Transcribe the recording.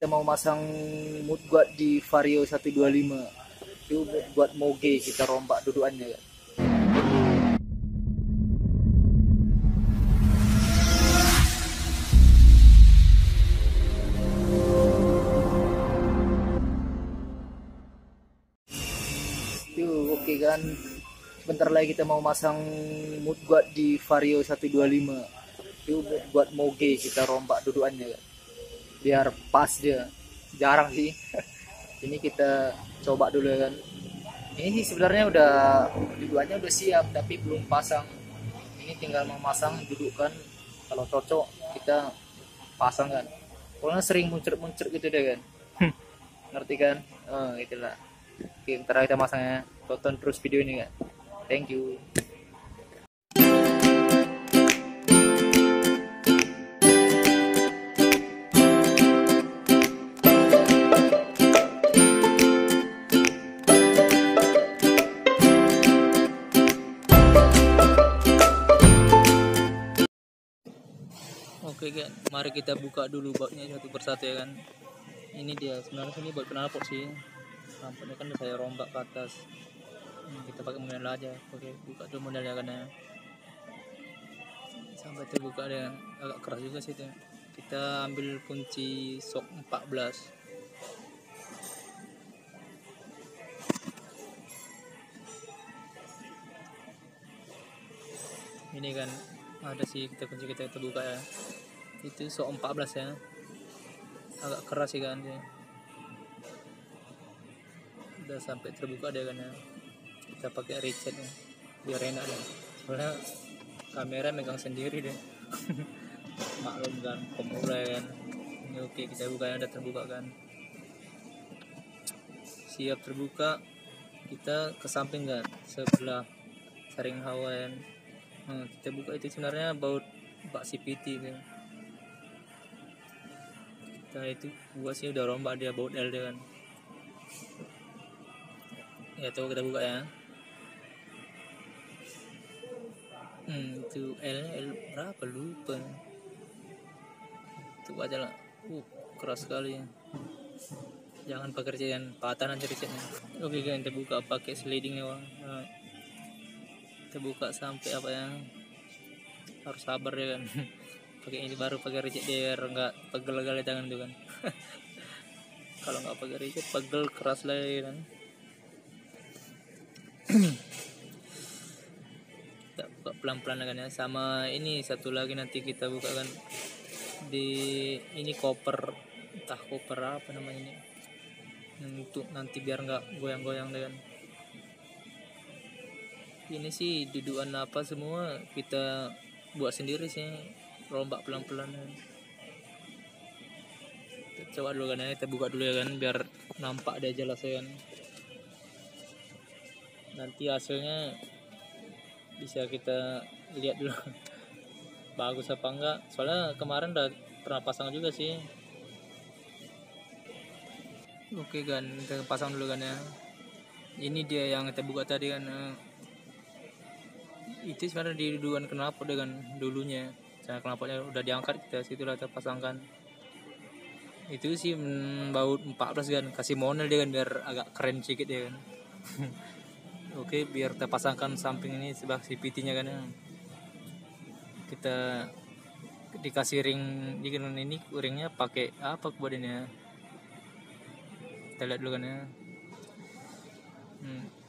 kita mau masang mood guard di Vario 125 itu mood guard moge kita rombak dudukannya kan itu oke kan. Bentar lagi kita mau masang mood guard di Vario 125 itu mood guard moge kita rombak dudukannya kan biar pas dia. Jarang sih. Ini kita coba dulu kan. Ini sih sebenarnya udah dudukannya udah siap tapi belum pasang. Ini tinggal memasang dudukan kalau cocok kita pasang kan. Pokoknya sering muncul-muncul gitu deh kan. Ngerti kan? Oh itulah. Oke ntar kita masangnya. Tonton terus video ini kan. Thank you Oke kan, mari kita buka dulu bautnya satu persatu ya kan. Ini dia sebenarnya ini baut knalpot sih. Knalpotnya kan saya rombak ke atas. Hmm, kita pakai model aja. Oke, buka dulu modelnya kan ya. Sampai terbuka dia agak keras juga sih itu. Kita ambil kunci sok 14. Ini kan ada sih kita kunci kita terbuka ya itu so 14 ya. Agak keras sih kan dia udah sampai terbuka dia kan ya. Kita pakai reset ya biar enak deh soalnya kamera megang sendiri deh maklum kan pemula kan. Ini oke kita buka udah terbuka kan. Siap terbuka. Kita ke samping kan sebelah saring hawa kan. Nah, kita buka itu sebenarnya baut bak CPT itu kita itu gua sih udah rombak dia baut L dia kan. Ya tuh kita buka ya. Hmm itu L L berapa? Lupa. Itu aja lah uh keras sekali. Ya jangan pakai ricetan patah nanti risetnya oke kan kita buka pakai slidingnya bang. Nah, kita buka sampai apa ya? Harus sabar ya kan pakai ini baru pakai ricet biar nggak pegel-pegel di tangan tuh kan. Kalau nggak pakai ricet pegel keras lah ya kan. Kita buka pelan-pelan kan ya. Sama ini satu lagi nanti kita buka kan di ini koper entah koper apa namanya ini. Untuk nanti biar nggak goyang-goyang dengan ini sih dudukan apa semua kita buat sendiri sih rombak pelan-pelan. Coba dulu kan ya kita buka dulu ya kan biar nampak dia jelas ya kan. Nanti hasilnya bisa kita lihat dulu. Bagus apa enggak. Soalnya kemarin udah pernah pasang juga sih. Oke kan kita pasang dulu kan ya. Ini dia yang kita buka tadi kan. Itu sebenarnya di dudukan knalpot dengan dulunya cara knalpotnya udah diangkat kita situ lah kita pasangkan itu sih mm, baut 14 kan kasih model dia kan biar agak keren sedikit ya kan oke biar kita pasangkan samping ini sebelah CPT nya kan ya. kita dikasih ring jadi ini ringnya pakai apa buat ini ya kita lihat dulu kan ya hmm.